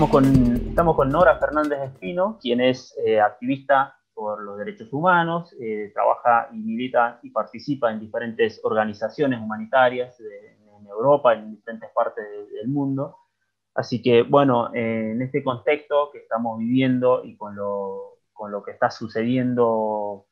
Estamos con, estamos con Nora Fernández Espino, quien es eh, activista por los derechos humanos, eh, trabaja y milita y participa en diferentes organizaciones humanitarias en Europa, en diferentes partes del mundo. Así que, bueno, eh, en este contexto que estamos viviendo y con lo, con lo que está sucediendo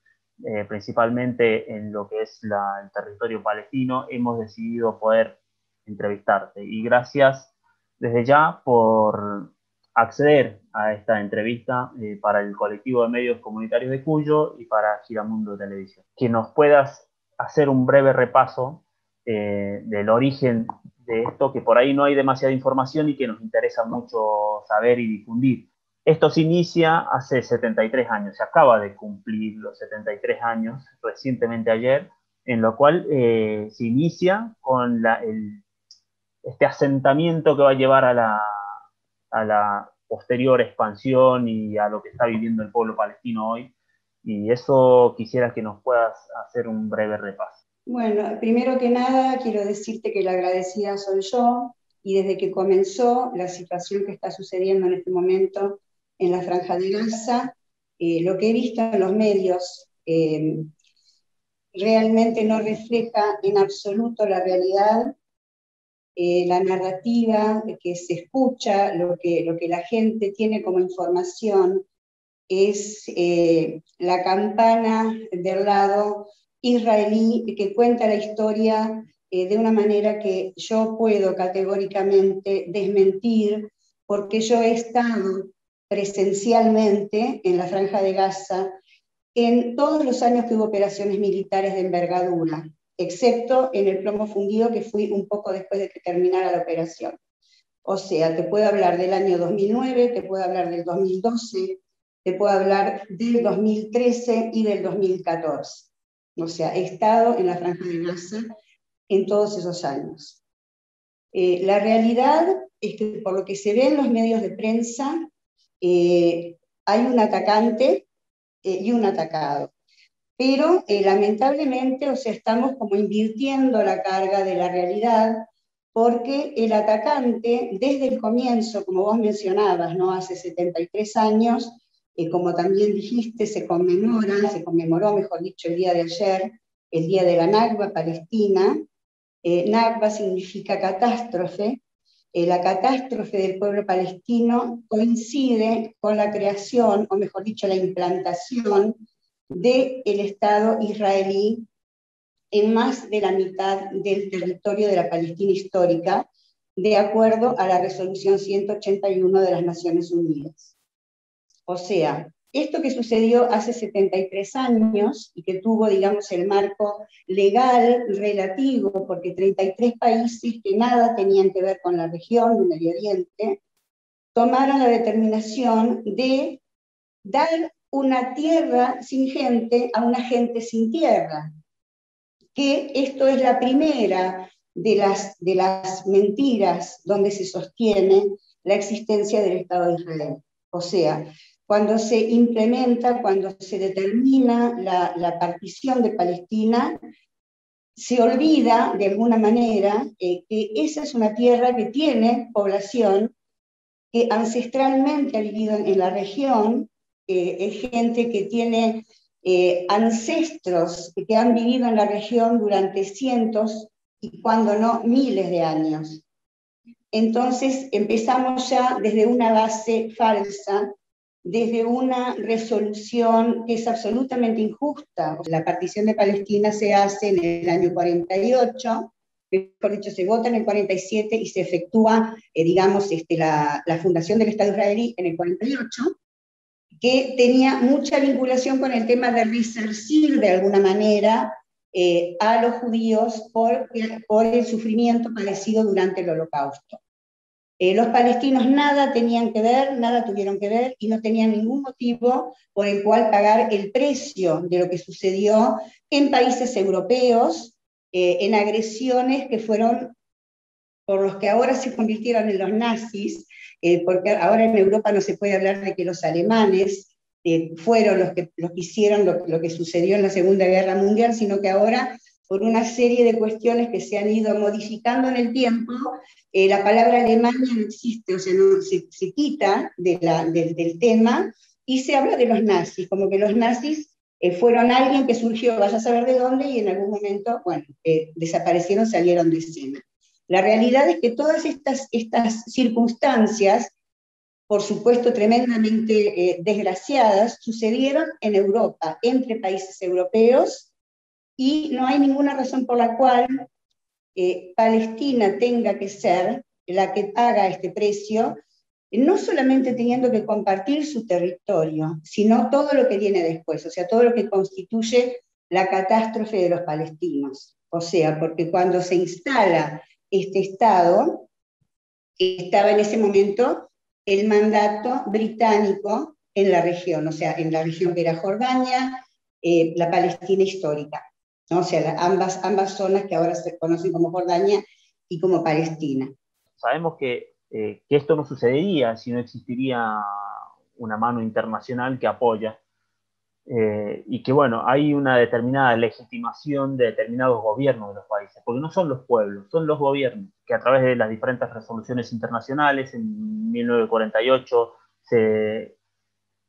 principalmente en lo que es el territorio palestino, hemos decidido poder entrevistarte. Y gracias desde ya por acceder a esta entrevista eh, para el colectivo de medios comunitarios de Cuyo y para Giramundo Televisión. Que nos puedas hacer un breve repaso eh, del origen de esto, que por ahí no hay demasiada información y que nos interesa mucho saber y difundir. Esto se inicia hace 73 años, se acaba de cumplir los 73 años recientemente ayer, en lo cual eh, se inicia con la, el este asentamiento que va a llevar a la, a la posterior expansión y a lo que está viviendo el pueblo palestino hoy. Y eso quisiera que nos puedas hacer un breve repaso. Bueno, primero que nada quiero decirte que la agradecida soy yo y desde que comenzó la situación que está sucediendo en este momento en la franja de Gaza, eh, lo que he visto en los medios eh, realmente no refleja en absoluto la realidad eh, la narrativa que se escucha, lo que, lo que la gente tiene como información, es eh, la campana del lado israelí que cuenta la historia eh, de una manera que yo puedo categóricamente desmentir, porque yo he estado presencialmente en la franja de Gaza en todos los años que hubo operaciones militares de envergadura excepto en el plomo fundido que fui un poco después de que terminara la operación. O sea, te puedo hablar del año 2009, te puedo hablar del 2012, te puedo hablar del 2013 y del 2014. O sea, he estado en la franja de Gaza en todos esos años. Eh, la realidad es que por lo que se ve en los medios de prensa, eh, hay un atacante eh, y un atacado pero eh, lamentablemente, o sea, estamos como invirtiendo la carga de la realidad, porque el atacante, desde el comienzo, como vos mencionabas, ¿no? hace 73 años, eh, como también dijiste, se conmemora, se conmemoró, mejor dicho, el día de ayer, el día de la Nakba palestina. Eh, significa catástrofe. Eh, la catástrofe del pueblo palestino coincide con la creación, o mejor dicho, la implantación del Estado israelí en más de la mitad del territorio de la Palestina histórica, de acuerdo a la resolución 181 de las Naciones Unidas. O sea, esto que sucedió hace 73 años y que tuvo, digamos, el marco legal relativo, porque 33 países que nada tenían que ver con la región del Medio Oriente, tomaron la determinación de dar una tierra sin gente a una gente sin tierra. Que esto es la primera de las, de las mentiras donde se sostiene la existencia del Estado de Israel. O sea, cuando se implementa, cuando se determina la, partición de Palestina, se olvida de alguna manera eh, que esa es una tierra que tiene población que ancestralmente ha vivido en la región es gente que tiene eh, ancestros que han vivido en la región durante cientos y cuando no miles de años. Entonces empezamos ya desde una base falsa, desde una resolución que es absolutamente injusta. La partición de Palestina se hace en el año 48, mejor dicho, se vota en el 47 y se efectúa, eh, digamos, este, la, la fundación del Estado israelí en el 48 que tenía mucha vinculación con el tema de resarcir de alguna manera eh, a los judíos por, el sufrimiento padecido durante el holocausto. Eh, los palestinos nada tenían que ver, nada tuvieron que ver y no tenían ningún motivo por el cual pagar el precio de lo que sucedió en países europeos, eh, en agresiones que fueron por los que ahora se convirtieron en los nazis, eh, porque ahora en Europa no se puede hablar de que los alemanes eh, fueron los que, hicieron lo, que sucedió en la Segunda Guerra Mundial, sino que ahora por una serie de cuestiones que se han ido modificando en el tiempo, eh, la palabra Alemania no existe, o sea, no, se, quita de la, del tema y se habla de los nazis, como que los nazis eh, fueron alguien que surgió, vaya a saber de dónde, y en algún momento, bueno, desaparecieron, salieron de escena. La realidad es que todas estas, estas circunstancias, por supuesto tremendamente desgraciadas, sucedieron en Europa, entre países europeos, y no hay ninguna razón por la cual eh, Palestina tenga que ser la que paga este precio, no solamente teniendo que compartir su territorio, sino todo lo que viene después, o sea, todo lo que constituye la catástrofe de los palestinos. O sea, porque cuando se instala este Estado, estaba en ese momento el mandato británico en la región, o sea, en la región que era Jordania, eh, la Palestina histórica. o sea, ambas, ambas zonas que ahora se conocen como Jordania y como Palestina. Sabemos que, eh, que esto no sucedería si no existiría una mano internacional que apoya eh, y que, bueno, hay una determinada legitimación de determinados gobiernos de los países, porque no son los pueblos, son los gobiernos que a través de las diferentes resoluciones internacionales en 1948 se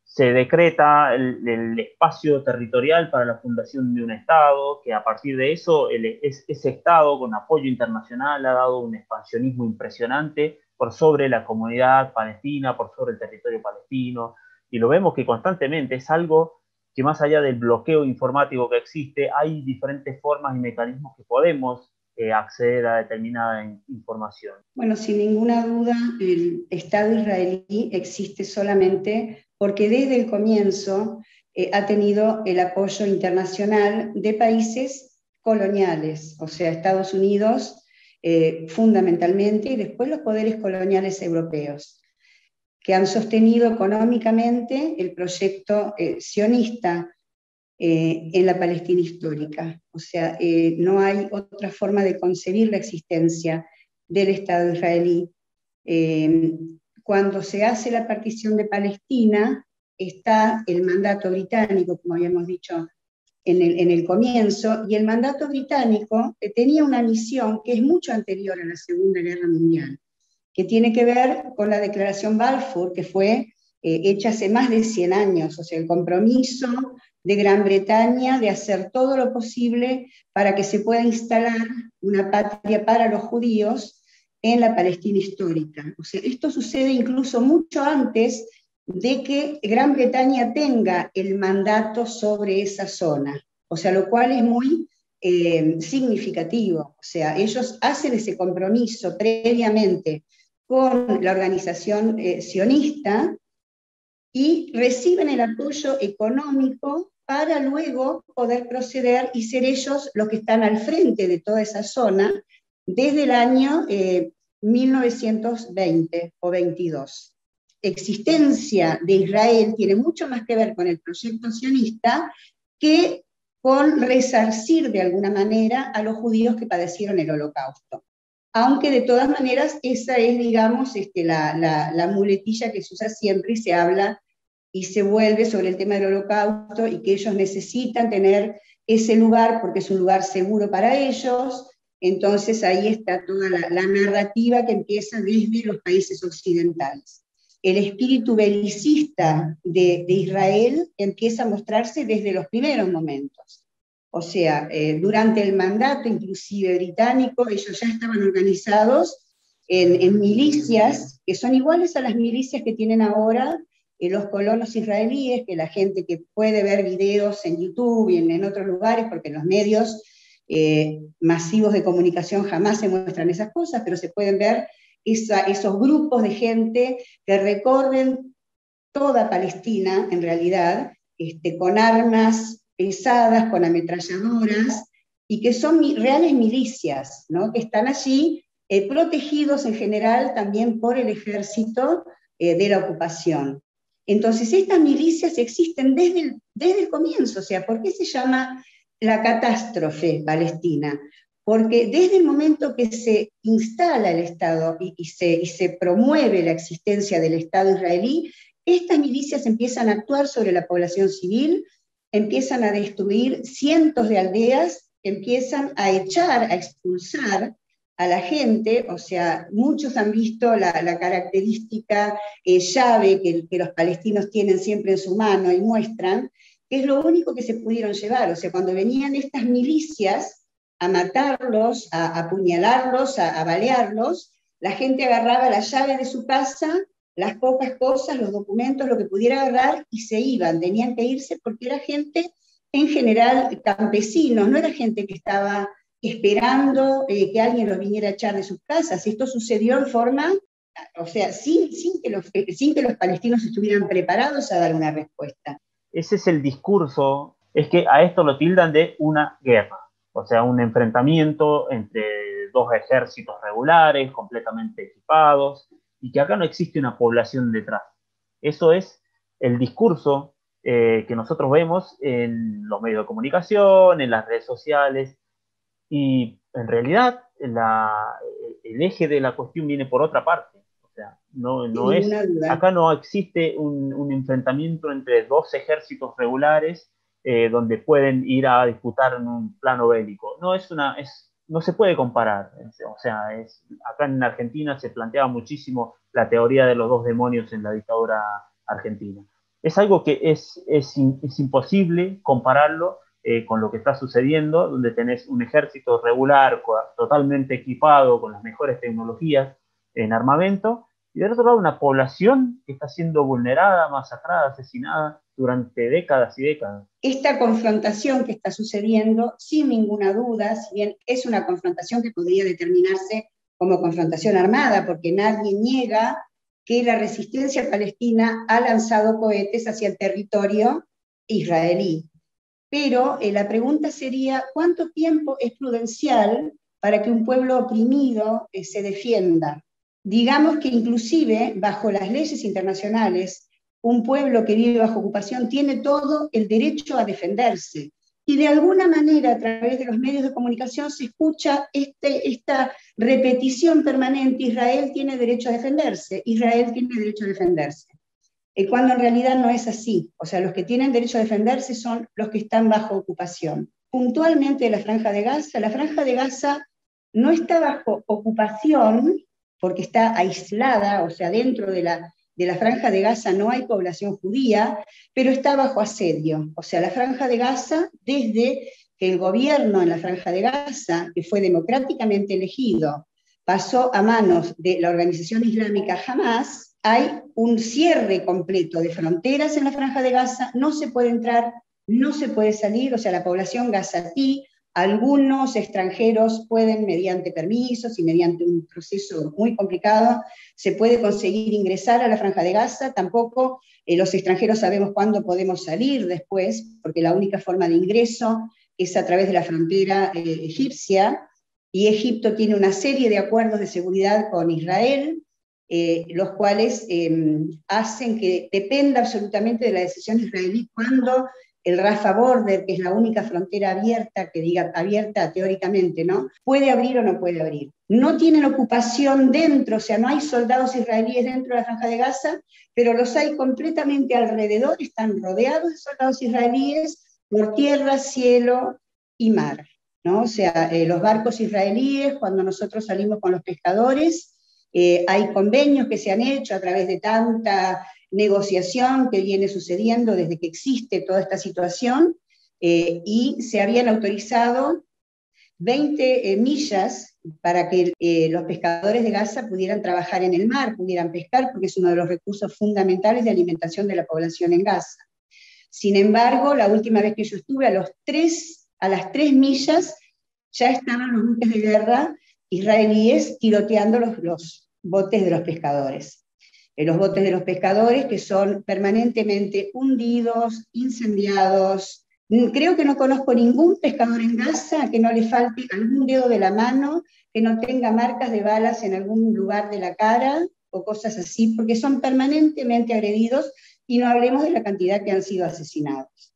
se decreta el, espacio territorial para la fundación de un Estado, que a partir de eso ese Estado con apoyo internacional ha dado un expansionismo impresionante por sobre la comunidad palestina, por sobre el territorio palestino, y lo vemos que constantemente es algo que más allá del bloqueo informático que existe, hay diferentes formas y mecanismos que podemos eh, acceder a determinada información. Bueno, sin ninguna duda, el Estado israelí existe solamente porque desde el comienzo eh, ha tenido el apoyo internacional de países coloniales, o sea, Estados Unidos eh, fundamentalmente y después los poderes coloniales europeos, que han sostenido económicamente el proyecto eh, sionista en la Palestina histórica. O sea, no hay otra forma de concebir la existencia del Estado israelí cuando se hace la partición de Palestina, está el mandato británico, como habíamos dicho en el, comienzo, y el mandato británico eh, tenía una misión que es mucho anterior a la Segunda Guerra Mundial, que tiene que ver con la Declaración Balfour, que fue eh, hecha hace más de 100 años, o sea, el compromiso de Gran Bretaña de hacer todo lo posible para que se pueda instalar una patria para los judíos en la Palestina histórica. O sea, esto sucede incluso mucho antes de que Gran Bretaña tenga el mandato sobre esa zona, o sea, lo cual es muy eh, significativo. O sea, ellos hacen ese compromiso previamente con la organización eh, sionista y reciben el apoyo económico para luego poder proceder y ser ellos los que están al frente de toda esa zona desde el año 1920 eh, o 22. Existencia de Israel tiene mucho más que ver con el proyecto sionista que con resarcir de alguna manera a los judíos que padecieron el holocausto. Aunque de todas maneras esa es, digamos, este, la, la muletilla que se usa siempre y se habla y se vuelve sobre el tema del holocausto y que ellos necesitan tener ese lugar porque es un lugar seguro para ellos, entonces ahí está toda la, narrativa que empieza desde los países occidentales. El espíritu belicista de, Israel empieza a mostrarse desde los primeros momentos. O sea, eh, durante el mandato inclusive británico, ellos ya estaban organizados en, milicias que son iguales a las milicias que tienen ahora eh, los colonos israelíes, que la gente que puede ver videos en YouTube y en, otros lugares, porque los medios eh, masivos de comunicación jamás se muestran esas cosas, pero se pueden ver esos grupos de gente que recorren toda Palestina, en realidad, este, con armas pesadas, con ametralladoras, y que son reales milicias, ¿no? que están allí eh, protegidos en general también por el ejército eh, de la ocupación. Entonces, estas milicias existen desde el, desde el comienzo, o sea, ¿por qué se llama la catástrofe palestina, porque desde el momento que se instala el Estado y, se, se promueve la existencia del Estado israelí, estas milicias empiezan a actuar sobre la población civil, empiezan a destruir cientos de aldeas empiezan a echar, a expulsar a la gente, o sea, muchos han visto la, característica eh, llave que, los palestinos tienen siempre en su mano y muestran, que es lo único que se pudieron llevar, o sea, cuando venían estas milicias a matarlos, a, apuñalarlos, a, a balearlos, la gente agarraba la llave de su casa, las pocas cosas, los documentos, lo que pudiera agarrar y se iban, tenían que irse porque era gente en general campesinos, no era gente que estaba esperando eh, que alguien los viniera a echar de sus casas. Esto sucedió en forma, o sea, sin, sin, que los, sin que los palestinos estuvieran preparados a dar una respuesta. Ese es el discurso, es que a esto lo tildan de una guerra, o sea, un enfrentamiento entre dos ejércitos regulares, completamente equipados, y que acá no existe una población detrás. Eso es el discurso eh, que nosotros vemos en los medios de comunicación, en las redes sociales, y en realidad el eje de la cuestión viene por otra parte. O sea, no, no es, acá no existe un, enfrentamiento entre dos ejércitos regulares eh, donde pueden ir a disputar en un plano bélico. No, es una, es, no se puede comparar. O sea, es, acá en Argentina se planteaba muchísimo la teoría de los dos demonios en la dictadura argentina es algo que es, es, imposible compararlo eh, con lo que está sucediendo, donde tenés un ejército regular, totalmente equipado, con las mejores tecnologías en armamento, y del otro lado una población que está siendo vulnerada, masacrada, asesinada durante décadas y décadas. Esta confrontación que está sucediendo, sin ninguna duda, si bien es una confrontación que podría determinarse como confrontación armada, porque nadie niega que la resistencia palestina ha lanzado cohetes hacia el territorio israelí. Pero eh, la pregunta sería, ¿cuánto tiempo es prudencial para que un pueblo oprimido eh, se defienda? Digamos que inclusive bajo las leyes internacionales, un pueblo que vive bajo ocupación tiene todo el derecho a defenderse y de alguna manera a través de los medios de comunicación se escucha este, esta repetición permanente, Israel tiene derecho a defenderse, Israel tiene derecho a defenderse, eh, cuando en realidad no es así. O sea, los que tienen derecho a defenderse son los que están bajo ocupación. Puntualmente la franja de Gaza, la franja de Gaza no está bajo ocupación porque está aislada, o sea, dentro de la de la franja de Gaza no hay población judía, pero está bajo asedio. O sea, la franja de Gaza, desde que el gobierno en la franja de Gaza, que fue democráticamente elegido, pasó a manos de la organización islámica Hamas, hay un cierre completo de fronteras en la franja de Gaza, no se puede entrar, no se puede salir, o sea, la población gazatí algunos extranjeros pueden, mediante permisos y mediante un proceso muy complicado, se puede conseguir ingresar a la franja de Gaza. Tampoco eh, los extranjeros sabemos cuándo podemos salir después, porque la única forma de ingreso es a través de la frontera eh, egipcia. Y Egipto tiene una serie de acuerdos de seguridad con Israel, eh, los cuales em, hacen que dependa absolutamente de la decisión israelí cuando el Rafa Border, que es la única frontera abierta, que diga abierta teóricamente, ¿no? Puede abrir o no puede abrir. No tienen ocupación dentro, o sea, no hay soldados israelíes dentro de la franja de Gaza, pero los hay completamente alrededor, están rodeados de soldados israelíes por tierra, cielo y mar, ¿no? O sea, eh, los barcos israelíes, cuando nosotros salimos con los pescadores, eh, hay convenios que se han hecho a través de tanta negociación que viene sucediendo desde que existe toda esta situación eh, y se habían autorizado 20 eh, millas para que eh, los pescadores de Gaza pudieran trabajar en el mar, pudieran pescar, porque es uno de los recursos fundamentales de alimentación de la población en Gaza. Sin embargo, la última vez que yo estuve, a, los tres, a las tres millas ya estaban los buques de guerra israelíes tiroteando los botes de los pescadores los botes de los pescadores que son permanentemente hundidos, incendiados. Creo que no conozco ningún pescador en Gaza que no le falte algún dedo de la mano, que no tenga marcas de balas en algún lugar de la cara o cosas así, porque son permanentemente agredidos y no hablemos de la cantidad que han sido asesinados.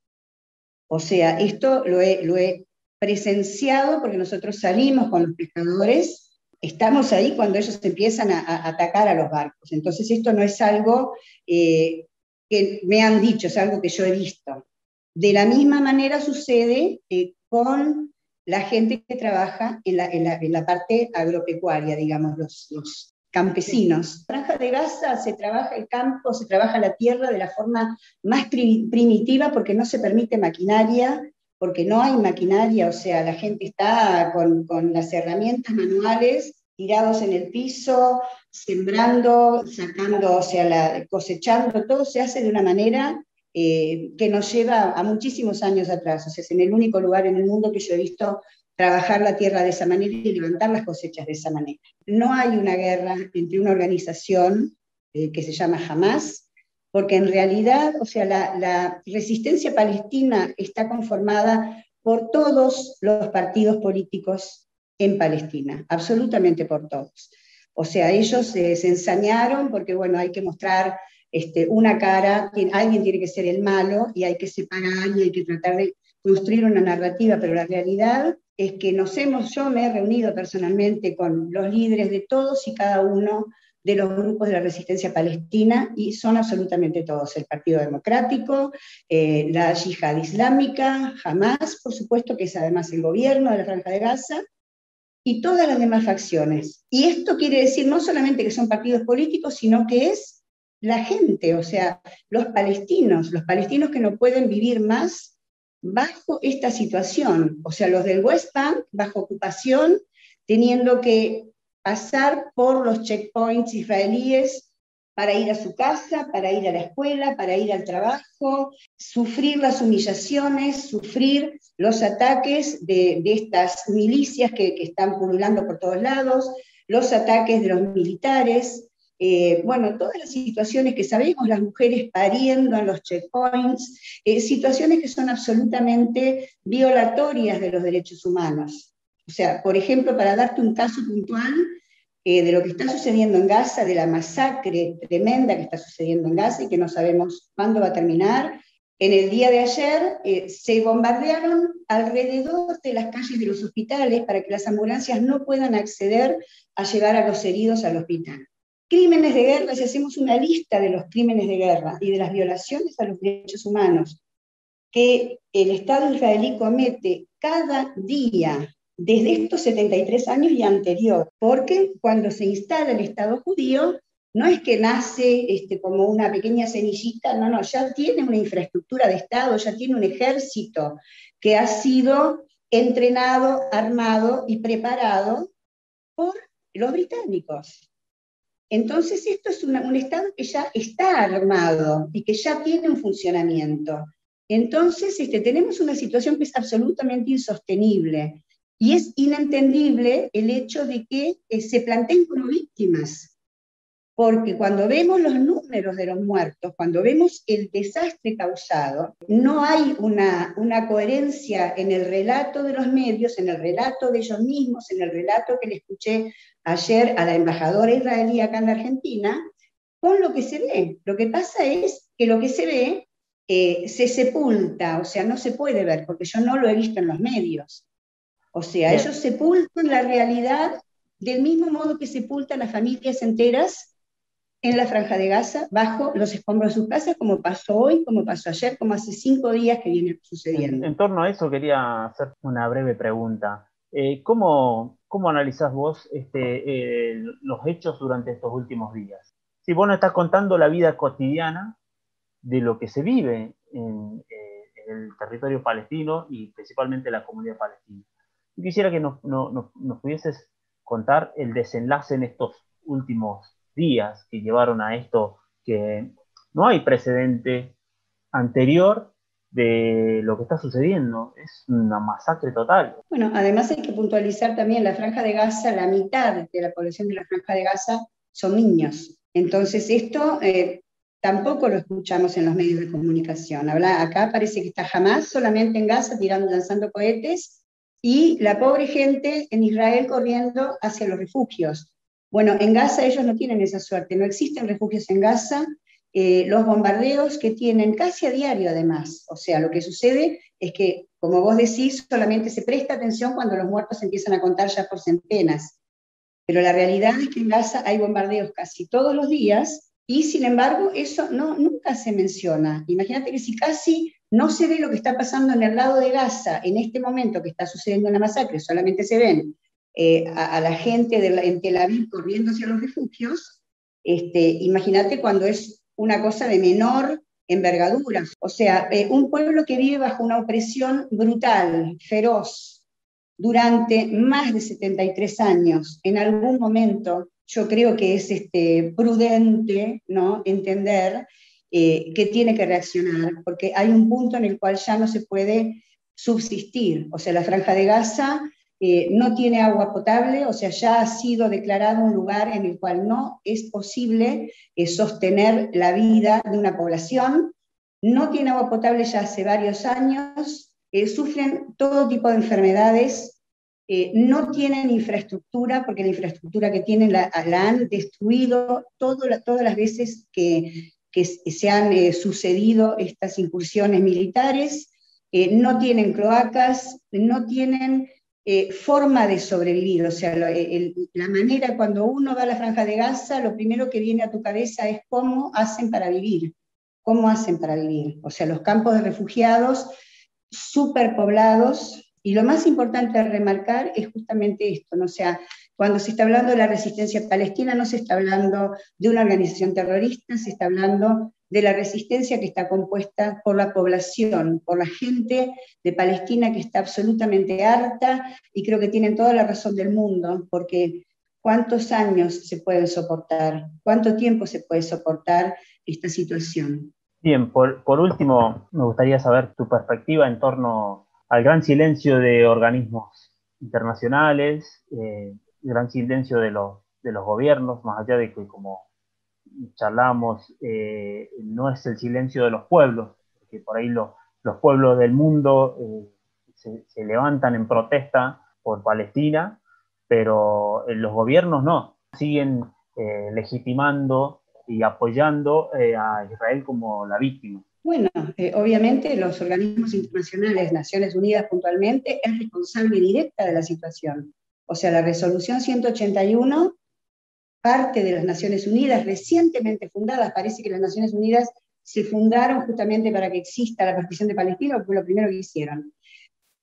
O sea, esto lo he, lo he presenciado porque nosotros salimos con los pescadores estamos ahí cuando ellos empiezan a, atacar a los barcos. Entonces esto no es algo eh, que me han dicho, es algo que yo he visto. De la misma manera sucede eh, con la gente que trabaja en la, en la, parte agropecuaria, digamos, los, los campesinos. La Franja de Gaza se trabaja el campo, se trabaja la tierra de la forma más primitiva porque no se permite maquinaria, porque no hay maquinaria, o sea, la gente está con, con las herramientas manuales tirados en el piso, sembrando, sacando, o sea, cosechando, todo se hace de una manera eh, que nos lleva a muchísimos años atrás. O sea, es en el único lugar en el mundo que yo he visto trabajar la tierra de esa manera y levantar las cosechas de esa manera. No hay una guerra entre una organización eh, que se llama Hamas, porque en realidad, o sea, la, la resistencia palestina está conformada por todos los partidos políticos en Palestina, absolutamente por todos. O sea, ellos se ensañaron porque, bueno, hay que mostrar este, una cara, alguien tiene que ser el malo y hay que separar y hay que tratar de construir una narrativa, pero la realidad es que nos hemos, yo me he reunido personalmente con los líderes de todos y cada uno de los grupos de la resistencia palestina y son absolutamente todos, el Partido Democrático, eh, la Yihad Islámica, Hamas, por supuesto, que es además el gobierno de la Franja de Gaza, y todas las demás facciones. Y esto quiere decir no solamente que son partidos políticos, sino que es la gente, o sea, los palestinos, los palestinos que no pueden vivir más bajo esta situación, o sea, los del West Bank bajo ocupación, teniendo que pasar por los checkpoints israelíes para ir a su casa, para ir a la escuela, para ir al trabajo, sufrir las humillaciones, sufrir los ataques de, estas milicias que, están pululando por todos lados, los ataques de los militares, eh, bueno, todas las situaciones que sabemos, las mujeres pariendo en los checkpoints, eh, situaciones que son absolutamente violatorias de los derechos humanos. O sea, por ejemplo, para darte un caso puntual, eh, de lo que está sucediendo en Gaza, de la masacre tremenda que está sucediendo en Gaza y que no sabemos cuándo va a terminar. En el día de ayer eh, se bombardearon alrededor de las calles de los hospitales para que las ambulancias no puedan acceder a llevar a los heridos al hospital. Crímenes de guerra, si hacemos una lista de los crímenes de guerra y de las violaciones a los derechos humanos que el Estado israelí comete cada día desde estos 73 años y anterior, porque cuando se instala el Estado judío, no es que nace este, como una pequeña semillita, no, no, ya tiene una infraestructura de Estado, ya tiene un ejército que ha sido entrenado, armado y preparado por los británicos. Entonces, esto es un Estado que ya está armado y que ya tiene un funcionamiento. Entonces, este, tenemos una situación que es absolutamente insostenible. Y es inentendible el hecho de que eh, se planteen como víctimas, porque cuando vemos los números de los muertos, cuando vemos el desastre causado, no hay una, una coherencia en el relato de los medios, en el relato de ellos mismos, en el relato que le escuché ayer a la embajadora israelí acá en la Argentina, con lo que se ve. Lo que pasa es que lo que se ve eh, se sepulta, o sea, no se puede ver, porque yo no lo he visto en los medios. O sea, ellos sepultan la realidad del mismo modo que sepultan las familias enteras en la franja de Gaza, bajo los escombros de sus casas, como pasó hoy, como pasó ayer, como hace cinco días que viene sucediendo. En, torno a eso quería hacer una breve pregunta. Eh, ¿cómo, ¿Cómo analizás vos este, eh, los hechos durante estos últimos días? Si vos nos estás contando la vida cotidiana de lo que se vive en, eh, en el territorio palestino y principalmente la comunidad palestina. Quisiera que nos, pudieses contar el desenlace en estos últimos días que llevaron a esto, que no hay precedente anterior de lo que está sucediendo. Es una masacre total. Bueno, además hay que puntualizar también la franja de Gaza, la mitad de la población de la franja de Gaza son niños. Entonces esto eh, tampoco lo escuchamos en los medios de comunicación. Habla, acá parece que está jamás solamente en Gaza tirando, lanzando cohetes y la pobre gente en Israel corriendo hacia los refugios. Bueno, en Gaza ellos no tienen esa suerte, no existen refugios en Gaza, eh, los bombardeos que tienen casi a diario además. O sea, lo que sucede es que, como vos decís, solamente se presta atención cuando los muertos empiezan a contar ya por centenas. Pero la realidad es que en Gaza hay bombardeos casi todos los días y sin embargo eso no, nunca se menciona. Imagínate que si casi no se ve lo que está pasando en el lado de Gaza en este momento que está sucediendo en la masacre, solamente se ven eh, a, la gente de en Tel Aviv corriendo hacia los refugios, este, imagínate cuando es una cosa de menor envergadura. O sea, eh, un pueblo que vive bajo una opresión brutal, feroz, durante más de 73 años, en algún momento yo creo que es este, prudente ¿no? entender eh, que tiene que reaccionar, porque hay un punto en el cual ya no se puede subsistir. O sea, la franja de Gaza eh, no tiene agua potable, o sea, ya ha sido declarado un lugar en el cual no es posible eh, sostener la vida de una población. No tiene agua potable ya hace varios años, sufren todo tipo de enfermedades no tienen infraestructura, porque la infraestructura que tienen la, han destruido todas las veces que, que se han eh, sucedido estas incursiones militares, eh, no tienen cloacas, no tienen eh, forma de sobrevivir. O sea, la manera cuando uno va a la franja de Gaza, lo primero que viene a tu cabeza es cómo hacen para vivir, cómo hacen para vivir. O sea, los campos de refugiados superpoblados, y lo más importante a remarcar es justamente esto, ¿no? o sea, cuando se está hablando de la resistencia palestina, no se está hablando de una organización terrorista, se está hablando de la resistencia que está compuesta por la población, por la gente de Palestina que está absolutamente harta y creo que tienen toda la razón del mundo, porque ¿cuántos años se pueden soportar? ¿Cuánto tiempo se puede soportar esta situación? Bien, por, por último, me gustaría saber tu perspectiva en torno al gran silencio de organismos internacionales, eh, gran silencio de los, de los gobiernos, más allá de que, como charlamos, eh, no es el silencio de los pueblos, porque por ahí los pueblos del mundo eh, se, levantan en protesta por Palestina, pero eh, los gobiernos no, siguen legitimando y apoyando a Israel como la víctima. Bueno, obviamente los organismos internacionales, Naciones Unidas puntualmente, es responsable directa de la situación. O sea, la resolución 181, parte de las Naciones Unidas, recientemente fundadas, parece que las Naciones Unidas se fundaron justamente para que exista la partición de Palestina, fue lo primero que hicieron.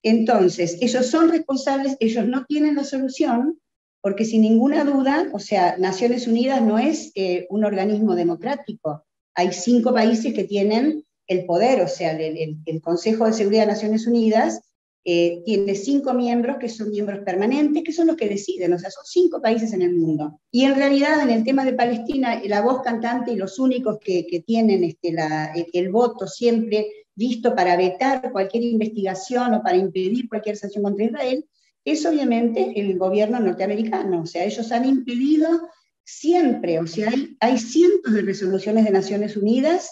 Entonces, ellos son responsables, ellos no tienen la solución, porque sin ninguna duda, o sea, Naciones Unidas no es eh, un organismo democrático. Hay cinco países que tienen el poder, o sea, el, el Consejo de Seguridad de Naciones Unidas eh, tiene cinco miembros que son miembros permanentes, que son los que deciden, o sea, son cinco países en el mundo. Y en realidad, en el tema de Palestina, la voz cantante y los únicos que, tienen este, el, voto siempre visto para vetar cualquier investigación o para impedir cualquier sanción contra Israel, es obviamente el gobierno norteamericano. O sea, ellos han impedido siempre, o sea, hay, hay cientos de resoluciones de Naciones Unidas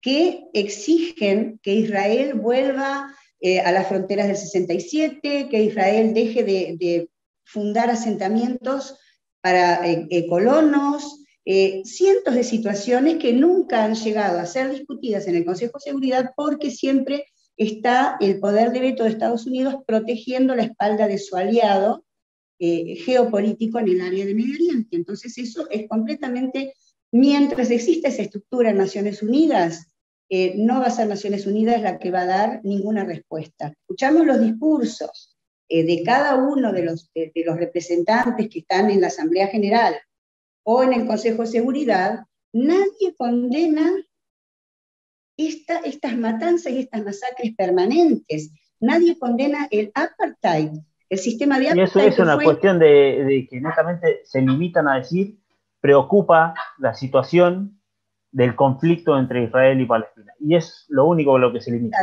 que exigen que Israel vuelva eh, a las fronteras del 67, que Israel deje de, fundar asentamientos para eh, eh, colonos, cientos de situaciones que nunca han llegado a ser discutidas en el Consejo de Seguridad porque siempre está el poder de veto de Estados Unidos protegiendo la espalda de su aliado geopolítico en el área de Medio Oriente. Entonces eso es completamente, mientras exista esa estructura en Naciones Unidas, eh, no va a ser Naciones Unidas la que va a dar ninguna respuesta. Escuchamos los discursos eh, de cada uno de los, de, los representantes que están en la Asamblea General o en el Consejo de Seguridad, nadie condena estas matanzas y estas masacres permanentes. Nadie condena el apartheid, el sistema de apartheid. Y eso es una cuestión de, de, que netamente se limitan a decir, preocupa la situación del conflicto entre Israel y Palestina. Y es lo único lo que se limita.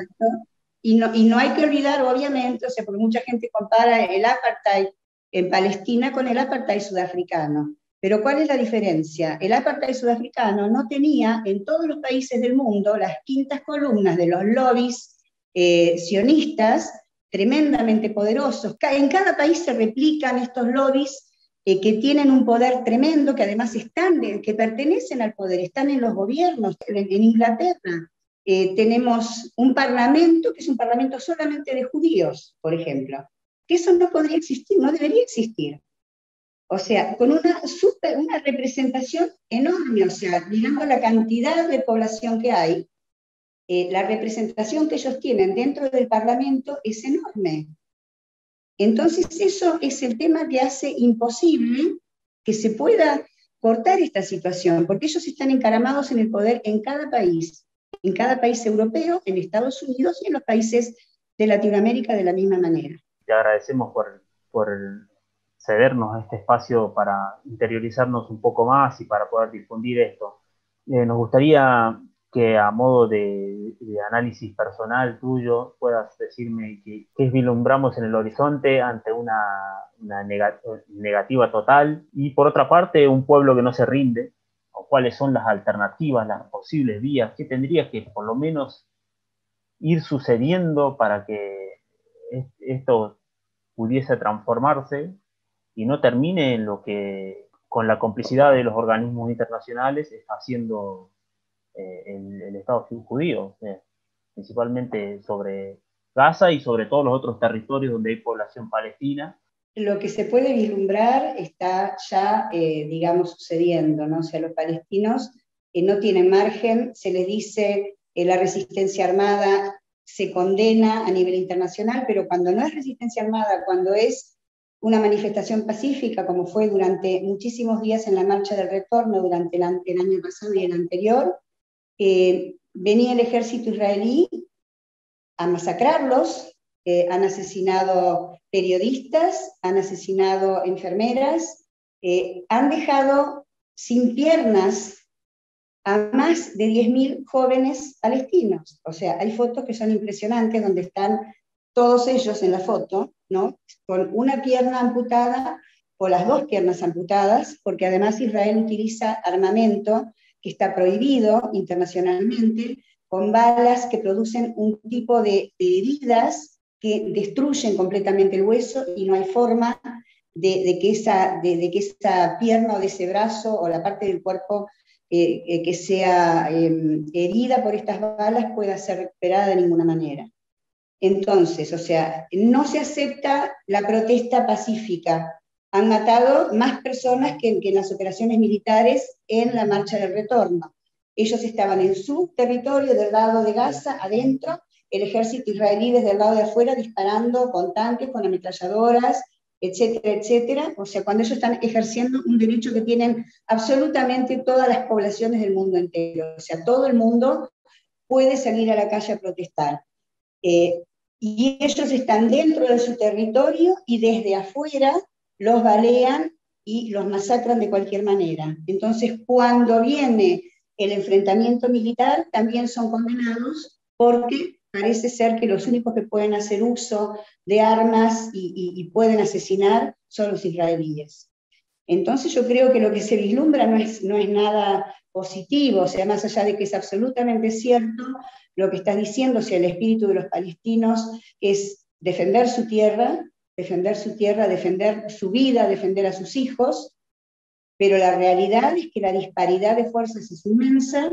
Y no, y no hay que olvidar, obviamente, o sea, porque mucha gente compara el apartheid en Palestina con el apartheid sudafricano. Pero ¿cuál es la diferencia? El apartheid sudafricano no tenía en todos los países del mundo las quintas columnas de los lobbies eh, sionistas tremendamente poderosos. En cada país se replican estos lobbies eh, que tienen un poder tremendo, que además están, que pertenecen al poder, están en los gobiernos. En, Inglaterra eh, tenemos un parlamento que es un parlamento solamente de judíos, por ejemplo, que eso no podría existir, no debería existir. O sea, con una, super, una representación enorme, o sea, mirando la cantidad de población que hay, eh, la representación que ellos tienen dentro del Parlamento es enorme. Entonces eso es el tema que hace imposible que se pueda cortar esta situación, porque ellos están encaramados en el poder en cada país, en cada país europeo, en Estados Unidos y en los países de Latinoamérica de la misma manera. Te agradecemos por, por cedernos este espacio para interiorizarnos un poco más y para poder difundir esto. Eh, nos gustaría que a modo de, análisis personal tuyo puedas decirme qué vislumbramos en el horizonte ante una, negativa total y por otra parte un pueblo que no se rinde, o cuáles son las alternativas, las posibles vías, qué tendría que por lo menos ir sucediendo para que esto pudiese transformarse y no termine en lo que con la complicidad de los organismos internacionales está haciendo eh, el, Estado judío, eh, principalmente sobre Gaza y sobre todos los otros territorios donde hay población palestina. Lo que se puede vislumbrar está ya, eh, digamos, sucediendo, ¿no? O sea, los palestinos no tienen margen, se les dice la resistencia armada se condena a nivel internacional, pero cuando no es resistencia armada, cuando es una manifestación pacífica, como fue durante muchísimos días en la marcha del retorno durante el año pasado y el anterior, eh, venía el ejército israelí a masacrarlos, eh, han asesinado periodistas, han asesinado enfermeras, eh, han dejado sin piernas a más de 10.000 jóvenes palestinos. O sea, hay fotos que son impresionantes donde están todos ellos en la foto, ¿no? Con una pierna amputada o las dos piernas amputadas, porque además Israel utiliza armamento está prohibido internacionalmente, con balas que producen un tipo de, heridas que destruyen completamente el hueso y no hay forma de, que, esa, de, que esa pierna o de ese brazo o la parte del cuerpo eh, eh, que sea em, herida por estas balas pueda ser recuperada de ninguna manera. Entonces, o sea, no se acepta la protesta pacífica han matado más personas que, en las operaciones militares en la marcha del retorno. Ellos estaban en su territorio del lado de Gaza, adentro, el ejército israelí desde el lado de afuera disparando con tanques, con ametralladoras, etcétera, etcétera. O sea, cuando ellos están ejerciendo un derecho que tienen absolutamente todas las poblaciones del mundo entero. O sea, todo el mundo puede salir a la calle a protestar. Eh, y ellos están dentro de su territorio y desde afuera los balean y los masacran de cualquier manera. Entonces, cuando viene el enfrentamiento militar, también son condenados porque parece ser que los únicos que pueden hacer uso de armas y, pueden asesinar son los israelíes. Entonces yo creo que lo que se vislumbra no es, no es nada positivo, o sea, más allá de que es absolutamente cierto lo que está diciendo, o sea, el espíritu de los palestinos es defender su tierra, defender su tierra, defender su vida, defender a sus hijos, pero la realidad es que la disparidad de fuerzas es inmensa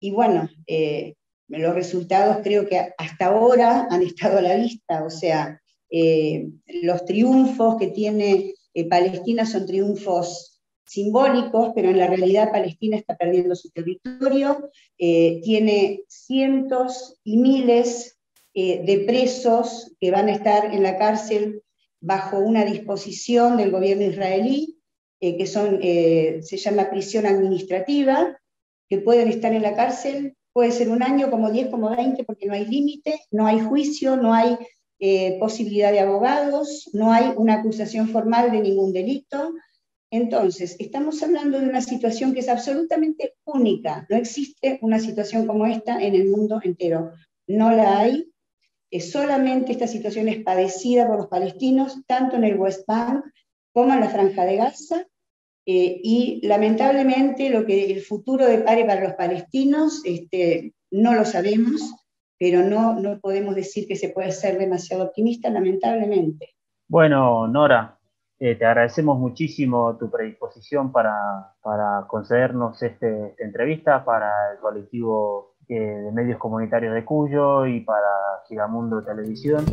y bueno, eh, los resultados creo que hasta ahora han estado a la vista, o sea, eh, los triunfos que tiene eh, Palestina son triunfos simbólicos, pero en la realidad Palestina está perdiendo su territorio, tiene cientos y miles eh, de presos que van a estar en la cárcel bajo una disposición del gobierno israelí, eh, que son, eh, se llama prisión administrativa, que pueden estar en la cárcel, puede ser un año, como 10, como 20, porque no hay límite, no hay juicio, no hay posibilidad de abogados, no hay una acusación formal de ningún delito. Entonces, estamos hablando de una situación que es absolutamente única. No existe una situación como esta en el mundo entero. No la hay solamente esta situación es padecida por los palestinos, tanto en el West Bank como en la Franja de Gaza, eh, y lamentablemente lo que el futuro depare para los palestinos este, no lo sabemos, pero no, no podemos decir que se puede ser demasiado optimista, lamentablemente. Bueno, Nora, eh, te agradecemos muchísimo tu predisposición para, para concedernos este, esta entrevista para el colectivo de medios comunitarios de Cuyo y para Gigamundo Televisión.